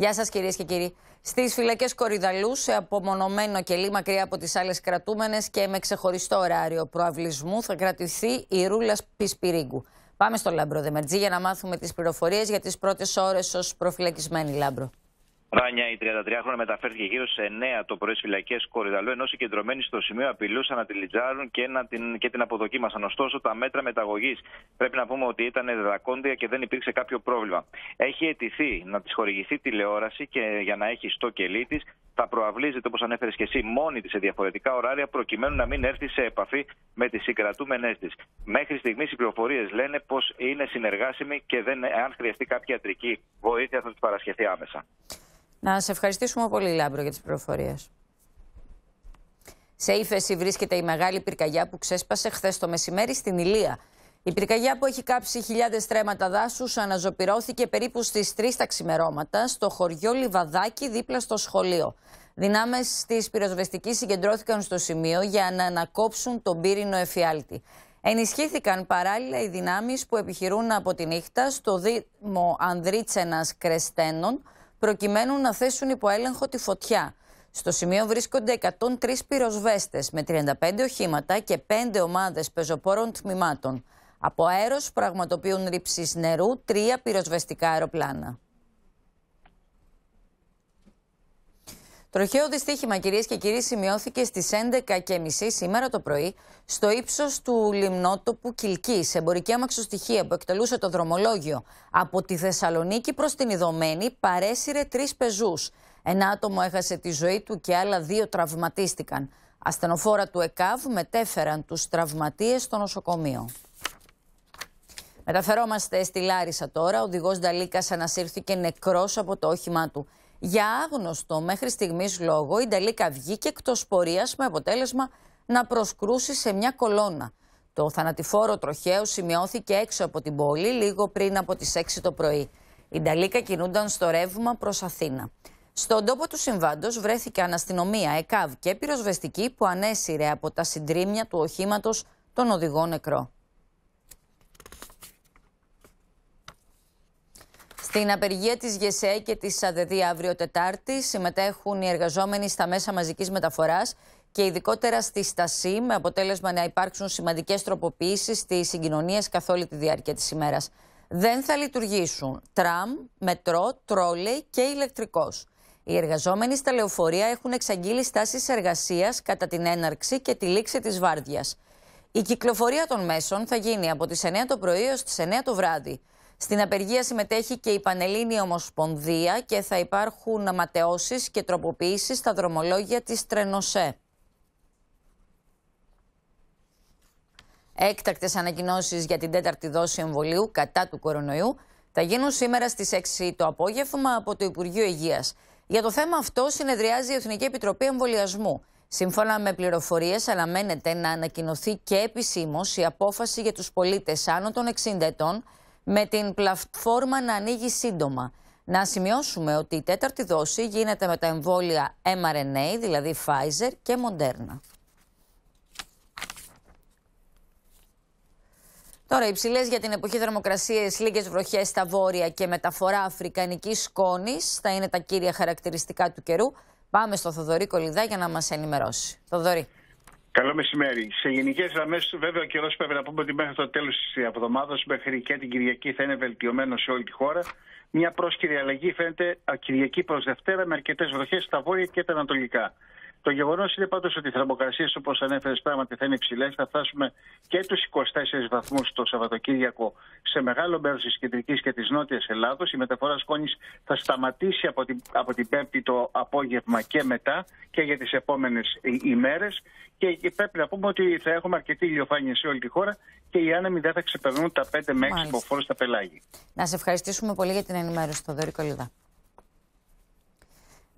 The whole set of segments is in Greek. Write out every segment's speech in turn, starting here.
Γεια σας, κυρίες και κύριοι. Στις φυλακές Κορυδαλλού, σε απομονωμένο κελί μακριά από τις άλλες κρατούμενες και με ξεχωριστό ωράριο προαυλισμού, θα κρατηθεί η Ρούλα Πισπιρίγκου. Πάμε στο Λάμπρο Δεμερτζή για να μάθουμε τις πληροφορίες για τις πρώτες ώρες ως προφυλακισμένη Λάμπρο. Ράνια, η 33χρονη μεταφέρθηκε γύρω στις 9 το πρωί στις φυλακές Κορυδαλλού, ενώ συγκεντρωμένοι στο σημείο απειλούσαν να τη λιντσάρουν και, να την, και την αποδοκίμασαν. Ωστόσο, τα μέτρα μεταγωγής πρέπει να πούμε ότι ήταν δρακόντια και δεν υπήρξε κάποιο πρόβλημα. Έχει αιτηθεί να της χορηγηθεί τηλεόραση και για να έχει στο κελί της θα προαυλίζεται, όπως ανέφερες και εσύ, μόνη της σε διαφορετικά ωράρια, προκειμένου να μην έρθει σε επαφή με τις συγκρατούμενές της. Μέχρι στιγμής οι πληροφορίες λένε πως είναι συνεργάσιμη και δεν, αν χρειαστεί κάποια ιατρική βοήθεια θα της παρασχεθεί άμεσα. Να σε ευχαριστήσουμε πολύ, Λάμπρο, για τις πληροφορίες. Σε ύφεση βρίσκεται η μεγάλη πυρκαγιά που ξέσπασε χθες το μεσημέρι στην Ηλεία. Η πυρκαγιά που έχει κάψει χιλιάδες τρέματα δάσους αναζωπηρώθηκε περίπου στις 3 τα ξημερώματα στο χωριό Λιβαδάκι δίπλα στο σχολείο. Δυνάμες της πυροσβεστικής συγκεντρώθηκαν στο σημείο για να ανακόψουν τον πύρινο εφιάλτη. Ενισχύθηκαν παράλληλα οι δυνάμεις που επιχειρούν από τη νύχτα στο Δήμο Ανδρίτσενας Κρεστένων, προκειμένου να θέσουν υπό έλεγχο τη φωτιά. Στο σημείο βρίσκονται 103 πυροσβέστες με 35 οχήματα και 5 ομάδες πεζοπόρων τμήματων. Από αέρος πραγματοποιούν ρήψεις νερού τρία πυροσβεστικά αεροπλάνα. Τροχαίο δυστύχημα, κυρίες και κύριοι, σημειώθηκε στις 11.30 σήμερα το πρωί στο ύψος του λιμνότοπου Κυλκής, εμπορική αμαξοστοιχεία που εκτελούσε το δρομολόγιο από τη Θεσσαλονίκη προς την Ιδωμένη, παρέσυρε τρεις πεζούς. Ένα άτομο έχασε τη ζωή του και άλλα δύο τραυματίστηκαν. Ασθενοφόρα του ΕΚΑΒ μετέφεραν τους τραυματίες στο νοσοκομείο. Μεταφερόμαστε στη Λάρισα τώρα. Ο οδηγός Νταλίκας ανασύρθηκε νεκρός από το όχημά του. Για άγνωστο μέχρι στιγμής λόγο, η Νταλίκα βγήκε εκτός πορείας με αποτέλεσμα να προσκρούσει σε μια κολόνα. Το θανατηφόρο τροχαίο σημειώθηκε έξω από την πόλη λίγο πριν από τις 6 το πρωί. Η Νταλίκα κινούνταν στο ρεύμα προς Αθήνα. Στον τόπο του συμβάντος βρέθηκαν αστυνομία, ΕΚΑΒ και πυροσβεστική που ανέσυρε από τα συντρίμια του οχήματος τον οδηγό νεκρό. Στην απεργία της ΓΕΣΕ και της ΑΔΕΔΗ αύριο Τετάρτη συμμετέχουν οι εργαζόμενοι στα μέσα μαζικής μεταφοράς και ειδικότερα στη στασή με αποτέλεσμα να υπάρξουν σημαντικές τροποποιήσεις στις συγκοινωνίες καθ' όλη τη διάρκεια της ημέρας. Δεν θα λειτουργήσουν τραμ, μετρό, τρόλεϊ και ηλεκτρικός. Οι εργαζόμενοι στα λεωφορεία έχουν εξαγγείλει στάσεις εργασίας κατά την έναρξη και τη λήξη της βάρδιας. Η κυκλοφορία των μέσων θα γίνει από τις 9 το πρωί έως τις 9 το βράδυ. Στην απεργία συμμετέχει και η Πανελλήνια Ομοσπονδία και θα υπάρχουν ματαιώσεις και τροποποιήσεις στα δρομολόγια της Τρενοσέ. Έκτακτες ανακοινώσεις για την τέταρτη δόση εμβολίου κατά του κορονοϊού θα γίνουν σήμερα στις 6 το απόγευμα από το Υπουργείο Υγείας. Για το θέμα αυτό συνεδριάζει η Εθνική Επιτροπή Εμβολιασμού. Σύμφωνα με πληροφορίες, αναμένεται να ανακοινωθεί και επισήμως η απόφαση για τους πολίτες άνω των 60 ετών με την πλατφόρμα να ανοίγει σύντομα. Να σημειώσουμε ότι η τέταρτη δόση γίνεται με τα εμβόλια mRNA, δηλαδή Pfizer και Moderna. Τώρα, υψηλές για την εποχή θερμοκρασίες, λίγες βροχές στα βόρεια και μεταφορά αφρικανική σκόνης θα είναι τα κύρια χαρακτηριστικά του καιρού. Πάμε στο Θοδωρή Κολυδά για να μας ενημερώσει. Θοδωρή. Καλό μεσημέρι. Σε γενικές γραμμές, βέβαια, ο καιρός πρέπει να πούμε ότι μέχρι το τέλος της εβδομάδας, μέχρι και την Κυριακή, θα είναι βελτιωμένο σε όλη τη χώρα. Μια πρόσκυρη αλλαγή φαίνεται Κυριακή προς Δευτέρα με αρκετές βροχές στα βόρεια και τα ανατολικά. Το γεγονός είναι πάντως ότι οι θερμοκρασίες, όπως ανέφερες, πράγματι θα είναι υψηλές. Θα φτάσουμε και τους 24 βαθμούς το Σαββατοκύριακο σε μεγάλο μέρος της κεντρικής και της νότιας Ελλάδος. Η μεταφορά σκόνης θα σταματήσει από την, από την Πέμπτη το απόγευμα και μετά και για τις επόμενες ημέρες. Και πρέπει να πούμε ότι θα έχουμε αρκετή ηλιοφάνεια σε όλη τη χώρα και οι άνεμοι δεν θα ξεπερνούν τα 5 με 6 υποφόρου στα πελάγη. Να σε ευχαριστήσουμε πολύ για την ενημέρωση, Θοδωρή Κολυδά.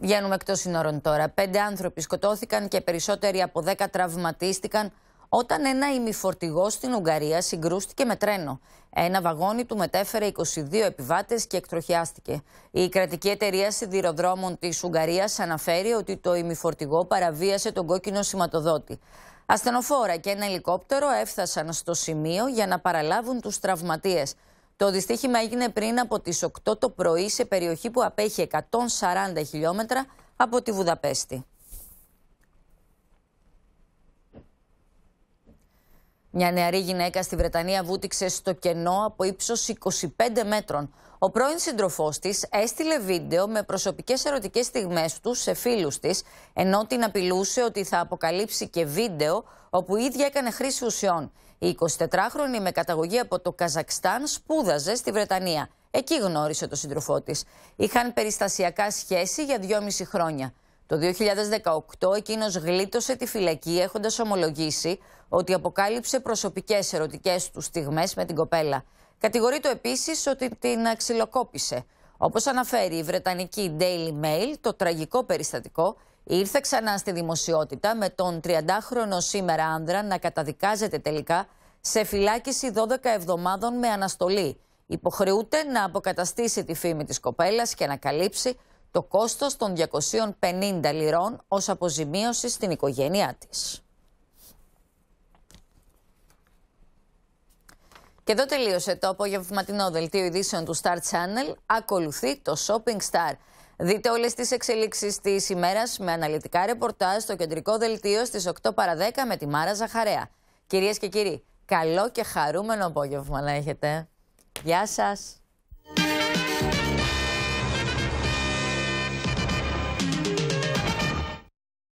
Βγαίνουμε εκτός συνόρων τώρα. Πέντε άνθρωποι σκοτώθηκαν και περισσότεροι από δέκα τραυματίστηκαν όταν ένα ημιφορτηγό στην Ουγγαρία συγκρούστηκε με τρένο. Ένα βαγόνι του μετέφερε 22 επιβάτες και εκτροχιάστηκε. Η κρατική εταιρεία σιδηροδρόμων της Ουγγαρίας αναφέρει ότι το ημιφορτηγό παραβίασε τον κόκκινο σηματοδότη. Ασθενοφόρα και ένα ελικόπτερο έφτασαν στο σημείο για να παραλάβουν τους τραυματίες. Το δυστύχημα έγινε πριν από τις 8 το πρωί σε περιοχή που απέχει 140 χιλιόμετρα από τη Βουδαπέστη. Μια νεαρή γυναίκα στη Βρετανία βούτυξε στο κενό από ύψος 25 μέτρων. Ο πρώην σύντροφός της έστειλε βίντεο με προσωπικές ερωτικές στιγμές του σε φίλους της, ενώ την απειλούσε ότι θα αποκαλύψει και βίντεο όπου η ίδια έκανε χρήση ουσιών. Η 24χρονη με καταγωγή από το Καζακστάν σπούδαζε στη Βρετανία. Εκεί γνώρισε τον σύντροφό της. Είχαν περιστασιακά σχέση για δυόμιση χρόνια. Το 2018 εκείνος γλίτωσε τη φυλακή έχοντας ομολογήσει ότι αποκάλυψε προσωπικές ερωτικές του στιγμές με την κοπέλα. Κατηγορείται επίσης ότι την ξυλοκόπησε. Όπως αναφέρει η Βρετανική Daily Mail, το τραγικό περιστατικό ήρθε ξανά στη δημοσιότητα με τον 30χρονο σήμερα άνδρα να καταδικάζεται τελικά σε φυλάκιση 12 εβδομάδων με αναστολή. Υποχρεούται να αποκαταστήσει τη φήμη της κοπέλας και να καλύψει το κόστος των 250 λιρών ως αποζημίωση στην οικογένειά της. Και εδώ τελείωσε το απογευματινό δελτίο ειδήσεων του Star Channel. Ακολουθεί το Shopping Star. Δείτε όλες τις εξελίξεις της ημέρας με αναλυτικά ρεπορτάζ στο κεντρικό δελτίο στις 8 παρα 10 με τη Μάρα Ζαχαρέα. Κυρίες και κύριοι, καλό και χαρούμενο απόγευμα να έχετε. Γεια σας!